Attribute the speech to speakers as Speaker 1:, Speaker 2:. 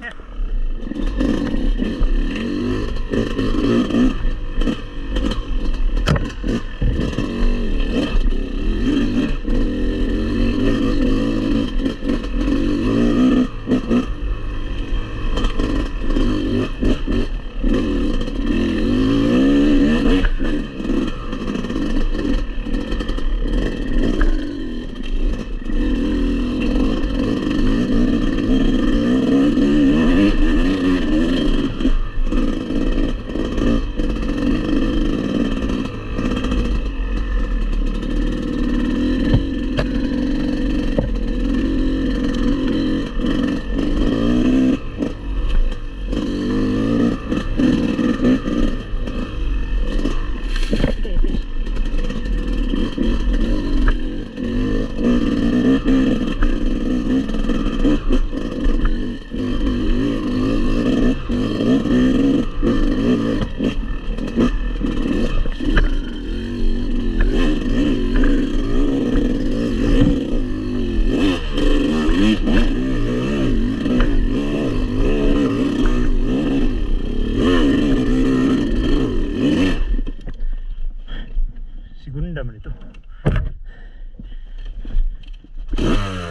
Speaker 1: Yeah. Thank you.
Speaker 2: gundamnya itu. Yeah.